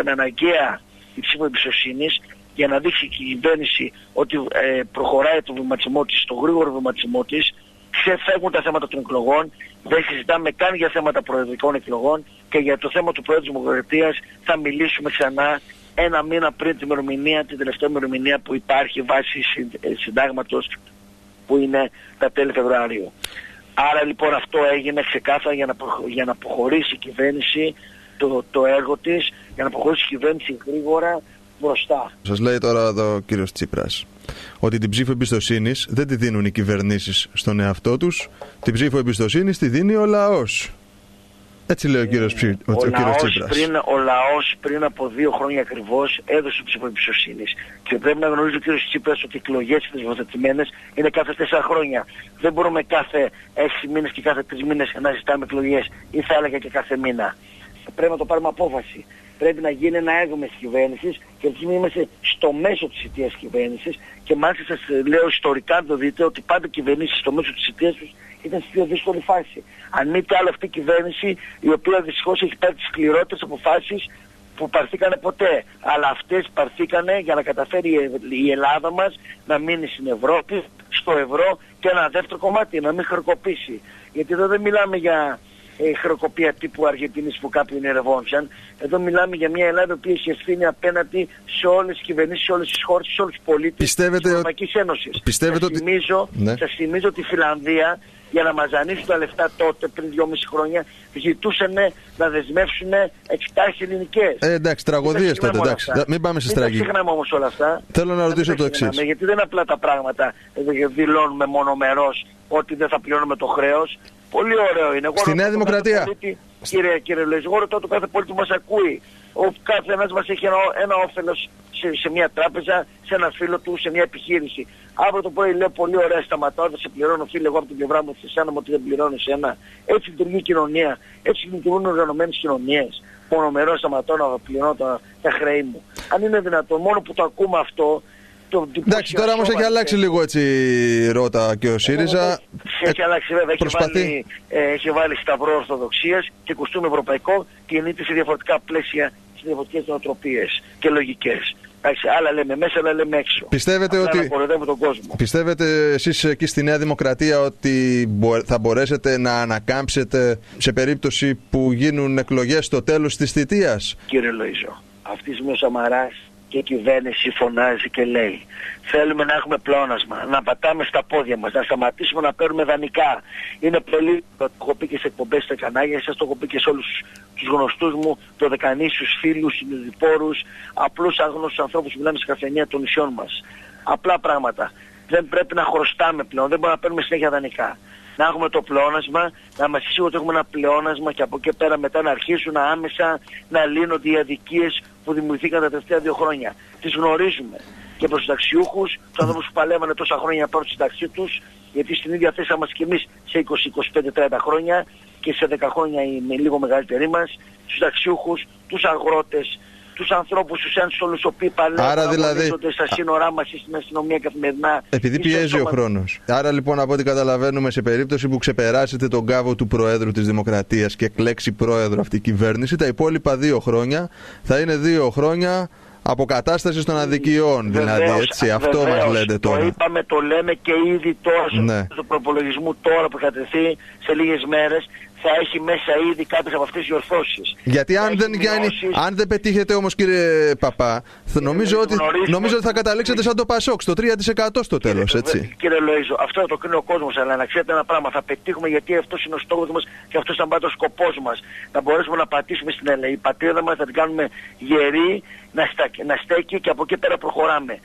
ήταν αναγκαία η ψήφο εμπιστοσύνης για να δείξει η κυβέρνηση ότι ε, προχωράει το βηματισμό της, το γρήγορο βηματισμό της, ξεφεύγουν τα θέματα των εκλογών, δεν συζητάμε καν για θέματα προεδρικών εκλογών και για το θέμα του Πρόεδρου της Δημοκρατίας θα μιλήσουμε ξανά ένα μήνα πριν την ημερομηνία, την τελευταία ημερομηνία που υπάρχει βάσει ε, συντάγματος που είναι τα τέλη Φεβρουαρίου. Άρα λοιπόν αυτό έγινε ξεκάθαρα για να, για να προχωρήσει η κυβέρνηση το, το έργο της, για να προχωρήσει η κυβέρνηση γρήγορα μπροστά. Σας λέει τώρα εδώ ο κύριος Τσίπρας ότι την ψήφο εμπιστοσύνης δεν τη δίνουν οι κυβερνήσεις στον εαυτό τους. Την ψήφο εμπιστοσύνης τη δίνει ο λαός. Έτσι λέει ο κύριος, Ψή, ο, ο, ο κύριος Τσίπρας. Πριν, ο λαός πριν από δύο χρόνια ακριβώς έδωσε ψήφο εμπιστοσύνης. Και πρέπει να γνωρίζει ο κύριος Τσίπρας ότι οι εκλογές οι δημοσιοποιημένες είναι κάθε τέσσερα χρόνια. Δεν μπορούμε κάθε έξι μήνες και κάθε τρεις μήνες να ζητάμε εκλογές ή θα έλεγα και κάθε μήνα. Πρέπει να το πάρουμε απόφαση πρέπει να γίνει ένα έργο της κυβέρνησης και αυτή είμαστε στο μέσο της θητείας κυβέρνησης και μάλιστα σας λέω ιστορικά να το δείτε ότι πάντα οι κυβερνήσεις στο μέσο της θητείας τους ήταν στη πιο δύσκολη φάση. Αν μη τι άλλο αυτή η κυβέρνηση η οποία δυστυχώς έχει πάρει τις σκληρότερες αποφάσεις που παρθήκανε ποτέ. Αλλά αυτές παρθήκανε για να καταφέρει η Ελλάδα μας να μείνει στην Ευρώπη, στο ευρώ και ένα δεύτερο κομμάτι, να μην χρεοκοπήσει. Γιατί εδώ δεν μιλάμε για ε, χρεοκοπία τύπου Αργεντινής που κάποιοι ενερευόντουσαν. Εδώ μιλάμε για μια Ελλάδα που έχει ευθύνη απέναντι σε όλες τις κυβερνήσεις, σε όλες τις χώρες, σε όλους τους πολίτες Πιστεύετε της Ευρωπαϊκής Ένωσης. Πιστεύετε σας, ότι... θυμίζω, ναι. σας θυμίζω ότι η Φιλανδία για να μαζανίσουν τα λεφτά τότε, πριν δυόμιση χρόνια, ζητούσαν να δεσμεύσουν 6.000 ελληνικές. Ε, εντάξει, τραγωδίες τότε, εντάξει. Μην πάμε σε στραγγί. Μην ξεχνάμε όμως όλα αυτά. Θέλω να ρωτήσω το εξής. Γιατί δεν είναι απλά τα πράγματα, δηλώνουμε μονομερός ότι δεν θα πληρώνουμε το χρέος. Πολύ ωραίο είναι. Εγώ Στη Νέα Δημοκρατία. Πολίτη, κύριε, κύριε Λέζη, εγώ ρωτάω το κάθε πολίτη που μας ακούει. Ο κάθε ένας μας έχει ένα, ένα όφελος σε, σε μια τράπεζα, σε ένα φίλο του, σε μια επιχείρηση. Αύριο το πρωί λέω πολύ ωραία σταματάω, θα σε πληρώνω φίλε εγώ από την πλευρά μου, σε μου ότι δεν πληρώνω εσένα. Έτσι λειτουργεί η κοινωνία. Έτσι λειτουργούν οργανωμένες κοινωνίες. Μονομερό σταματώ να πληρώνω τα, τα χρέη μου. Αν είναι δυνατόν, μόνο που το ακούμε αυτό, το Εντάξει, τώρα όμως έχει αλλάξει λίγο έτσι ρότα και ο ΣΥΡΙΖΑ. Έχει αλλάξει βέβαια, έχει βάλει, ε, έχει βάλει σταυρό ορθοδοξίας και κουστούμι ευρωπαϊκό και κινείται σε διαφορετικά πλαίσια, σε διαφορετικές νοοτροπίες και λογικές. Εντάξει, άλλα λέμε μέσα, άλλα λέμε έξω. Πιστεύετε ότι. τον κόσμο. Πιστεύετε εσείς εκεί στη Νέα Δημοκρατία ότι θα μπορέσετε να ανακάμψετε σε περίπτωση που γίνουν εκλογές στο τέλος της θητείας; Κύριε Λοίζο, αυτή τη ο Σαμαράς και η κυβέρνηση φωνάζει και λέει θέλουμε να έχουμε πλεόνασμα, να πατάμε στα πόδια μας, να σταματήσουμε να παίρνουμε δανεικά. Είναι πολύ, το έχω πει και σε εκπομπές στα κανάλια, σας το έχω πει και σε όλους τους γνωστούς μου, το δεκανήσιους φίλους, συνειδηπόρους, απλούς άγνωστους ανθρώπους που μιλάμε σε καφενεία των νησιών μας. Απλά πράγματα. Δεν πρέπει να χρωστάμε πλέον, δεν μπορούμε να παίρνουμε συνέχεια δανεικά. Να έχουμε το πλεόνασμα, να είμαστε σίγουροι ότι έχουμε ένα πλεόνασμα και από εκεί πέρα μετά να αρχίσουν άμεσα να λύνονται οι αδικίες που δημιουργήθηκαν τα τελευταία δύο χρόνια. Τις γνωρίζουμε και προς τους ταξιούχους, τους ανθρώπους που παλεύανε τόσα χρόνια να πάρουν τη συνταξή τους, γιατί στην ίδια θέση είμαστε και εμείς σε 20, 25, 30 χρόνια και σε 10 χρόνια οι λίγο μεγαλύτεροι μας, τους ταξιούχους, τους αγρότες, τους ανθρώπους τους ένστολους, οι οποίοι παλεύουν δηλαδή... στα σύνορά μας ή στην αστυνομία καθημερινά. Επειδή πιέζει ο χρόνος. Άρα λοιπόν από ό,τι καταλαβαίνουμε σε περίπτωση που ξεπεράσετε τον κάβο του Προέδρου της Δημοκρατίας και κλέξει Πρόεδρο αυτή η κυβέρνηση, τα υπόλοιπα δύο χρόνια θα είναι δύο χρόνια αποκατάστασης των αδικιών. Δηλαδή, έτσι, αυτό μας λέτε τώρα. Το είπαμε, το λέμε και ήδη τώρα ναι. στο προπολογισμού τώρα που θα τεθεί σε λίγες μέρες θα έχει μέσα ήδη κάποιες από αυτές τις διορθώσεις. Γιατί αν δεν, αν δεν πετύχετε όμως, κύριε Παπά, θα νομίζω, ότι, νομίζω ότι θα καταλήξετε σαν το Πασόκ, στο 3% στο τέλος, έτσι. Κύριε Λοίζο, αυτό το κρίνει ο κόσμος, αλλά να ξέρετε ένα πράγμα, θα πετύχουμε γιατί αυτός είναι ο στόχος μας και αυτός ήταν πάντα ο σκοπός μας. Να μπορέσουμε να πατήσουμε στην Ελλάδα. Η πατρίδα μας θα την κάνουμε γερή, να, να στέκει και από εκεί πέρα προχωράμε.